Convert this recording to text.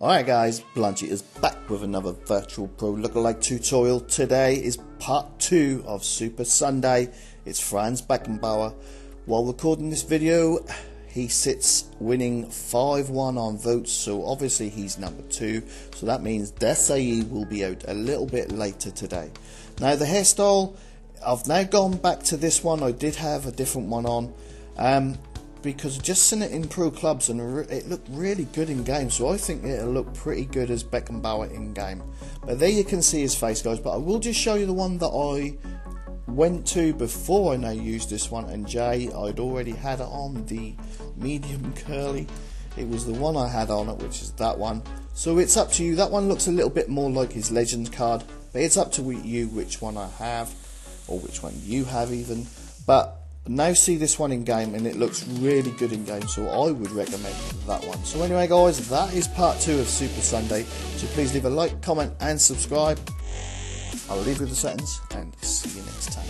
Alright guys, Blanchy is back with another Virtual Pro lookalike tutorial. Today is part 2 of Super Sunday. It's Franz Beckenbauer. While recording this video, he sits winning 5-1 on votes, so obviously he's number 2. So that means Desai will be out a little bit later today. Now the hairstyle, I've now gone back to this one. I did have a different one on. Um, because just seen it in pro clubs and it looked really good in game. So I think it'll look pretty good as Beckenbauer in game. But there you can see his face, guys. But I will just show you the one that I went to before I now used this one. And Jay, I'd already had it on the medium curly. It was the one I had on it, which is that one. So it's up to you. That one looks a little bit more like his legend card, but it's up to you which one I have, or which one you have even. But now see this one in game and it looks really good in game so I would recommend that one. So anyway guys that is part 2 of Super Sunday. So please leave a like comment and subscribe. I'll leave you with the sentence and see you next time.